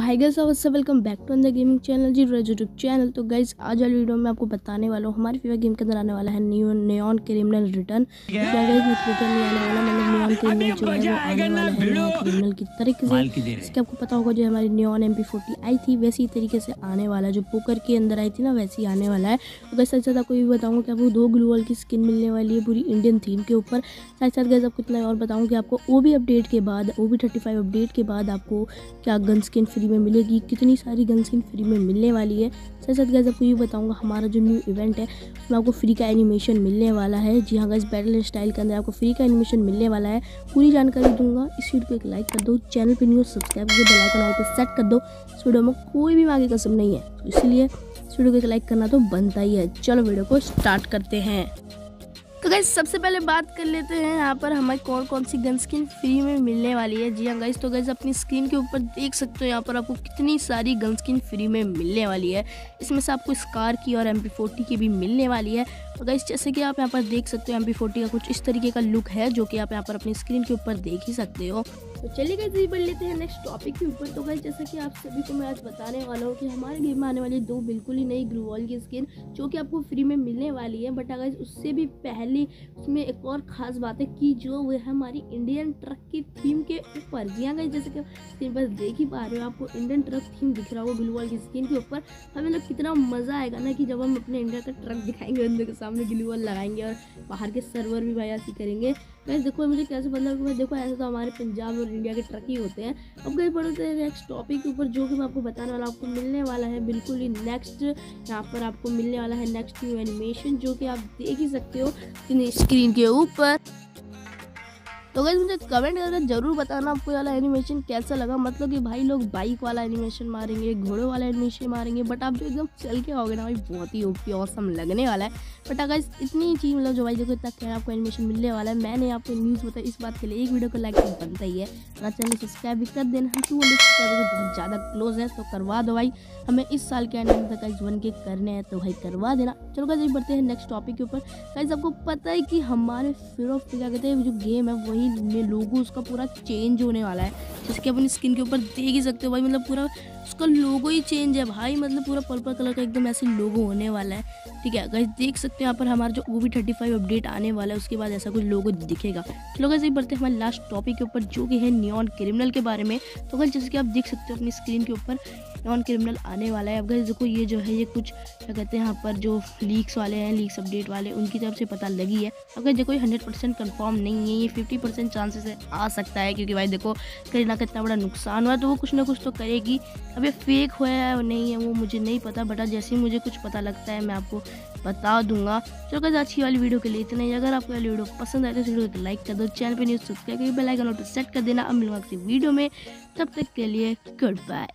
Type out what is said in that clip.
हाय guys सबसे welcome back to the gaming channel G Rage YouTube channel तो guys आज वाली वीडियो में आपको बताने वाला हूँ हमारे फीवर गेम के अंदर आने वाला है न्यू नियॉन क्रिमिनल रिटर्न क्या गाइस रिटर्न नहीं आने वाला मतलब नियॉन क्रिमिनल जो है वो आने वाला है नियॉन क्रिमिनल की तरीके से। इसके आपको पता होगा जो हमारी नियॉन एम आई थी वैसी तरीके से आने वाला है। जो पोकर के अंदर आई थी ना वैसी आने वाला है। तो गाइस साथ साथ आपको ये बताऊँगा कि आपको दो ग्लूअल की स्किन मिलने वाली है पूरी इंडियन थीम के ऊपर। साथ साथ गाइस आपको इतना और बताऊँ कि आपको ओ अपडेट के बाद ओ बी अपडेट के बाद आपको क्या गन स्किन फ्री में मिलेगी, कितनी सारी गन स्किन फ्री में मिलने वाली है। साथ साथ गैस आपको ये बताऊँगा, हमारा जो न्यू इवेंट है उसमें आपको फ्री का एनिमेशन मिलने वाला है। जी हाँ गैस बैटल स्टाइल के अंदर आपको फ्री का एनिमेशन मिलने वाला है। पूरी जानकारी दूँगा, इस वीडियो को एक लाइक कर दो चैनल पर न्यूज़ सब्सक्राइब करके बेल आइकन ऑल पर सेट कर दो। इस वीडियो में कोई भी आगे कसम नहीं है। तो इसलिए इस वीडियो को एक लाइक करना तो बनता ही है। चलो वीडियो को स्टार्ट करते हैं। तो सबसे पहले बात कर लेते हैं यहाँ पर हमें कौन कौन सी गन स्किन फ्री में मिलने वाली है। जी हाँ गाइस तो गाइस अपनी स्क्रीन के ऊपर देख सकते हो यहाँ पर आपको कितनी सारी गन स्किन फ्री में मिलने वाली है। इसमें से आपको स्कार की और एम की भी मिलने वाली है। तो गाइस जैसे कि आप यहाँ पर देख सकते हो एम का कुछ इस तरीके का लुक है, जो कि आप यहाँ पर अपनी स्क्रीन के ऊपर देख ही सकते हो। तो चलिए ये बढ़ लेते हैं नेक्स्ट टॉपिक के ऊपर। तो गाइस जैसा कि आप सभी को मैं आज बताने वाला हूँ कि हमारे गेम में आने वाली दो बिल्कुल ही नई ग्लू वॉल की स्किन जो कि आपको फ्री में मिलने वाली है। बट अगर उससे भी पहले उसमें एक और ख़ास बात है कि जो वह हमारी इंडियन ट्रक की थीम के ऊपर जी हाँ जैसे कि स्क्रीन पर देख ही पा रहे हो, आपको इंडियन ट्रक थीम दिख रहा होगा ग्लू वॉल की स्किन के ऊपर। हमें लोग कितना मज़ा आएगा ना कि जब हम अपने इंडिया का ट्रक दिखाएँगे उनके सामने। ग्लू वॉल लगाएँगे और बाहर के सर्वर भी भाई ऐसी करेंगे। कैसे देखो मुझे कैसे पता कि देखो, ऐसे तो हमारे पंजाब और इंडिया के ट्रक ही होते हैं। अब कहीं बढ़ते हैं नेक्स्ट टॉपिक के ऊपर जो कि मैं आपको बताने वाला आपको मिलने वाला है बिल्कुल ही नेक्स्ट यहाँ पर आपको मिलने वाला है नेक्स्ट न्यू एनिमेशन जो कि आप देख ही सकते हो स्क्रीन के ऊपर। तो गैस मुझे कमेंट करके ज़रूर बताना आपको वाला एनिमेशन कैसा लगा। मतलब कि भाई लोग बाइक वाला एनिमेशन मारेंगे, घोड़े वाला एनिमेशन मारेंगे बट आप जो एकदम चल के आओगे ना भाई, बहुत ही ओपी औसम लगने वाला है। बट अगर इतनी चीज़ मतलब जो भाई देखो, इतना क्या आपको एनिमेशन मिलने वाला है, मैंने आपको न्यूज़ बताया इस बात के लिए एक वीडियो को लाइक तो बनता ही है। अपना चैनल सब्सक्राइब भी कर देना, हम बहुत ज़्यादा क्लोज है तो करवा दो भाई। हमें इस साल के एंड तक वन के करने हैं तो भाई करवा देना। चलो गाइज़ बढ़ते हैं नेक्स्ट टॉपिक के ऊपर। गाइज़ आपको पता है कि हमारे फिर ऑफ़ क्या कहते हैं, जो गेम है, वही में लोगो, उसका पूरा चेंज होने वाला है। जैसे कि अपनी स्किन के ऊपर देख ही सकते हो भाई मतलब पूरा उसका लोगो ही चेंज है भाई मतलब पूरा पर्पल कलर का एकदम ऐसे लोगो होने वाला है। ठीक है गाइस देख सकते हैं यहाँ पर हमारा जो ओ थर्टी फाइव अपडेट आने वाला है, उसके बाद ऐसा कुछ लोगो दिखेगा। चलो गाइस ये बढ़ते हमारे लास्ट टॉपिक के ऊपर जो कि है नियॉन क्रिमिनल के बारे में। तो अगर जैसे कि आप देख सकते हो अपनी स्क्रीन के ऊपर नॉन क्रिमिनल आने वाला है। अब गाइस देखो, ये जो है, ये कुछ क्या कहते हैं यहाँ पर जो लीक्स वाले हैं लीक्स अपडेट वाले, उनकी तरफ़ से पता लगी है। अगर देखो, ये हंड्रेड परसेंट कन्फर्म नहीं है, ये फिफ्टी परसेंट चांसेस है आ सकता है, क्योंकि भाई देखो, कहीं ना कितना बड़ा नुकसान हुआ तो वो कुछ ना कुछ तो करेगी। अब ये फेक हुआ है नहीं है, वो मुझे नहीं पता बट जैसे ही मुझे कुछ पता लगता है, मैं आपको बता दूँगा। चलो कैसे अच्छी वाली वीडियो के लिए इतना ही। अगर आपको वीडियो पसंद आए तो वीडियो को लाइक कर दो चैनल पर न्यूज़ सब्सक्राइब करके बेल आइकन सेट कर देना। अब मिलूँगा किसी वीडियो में। तब तक के लिए गुड बाय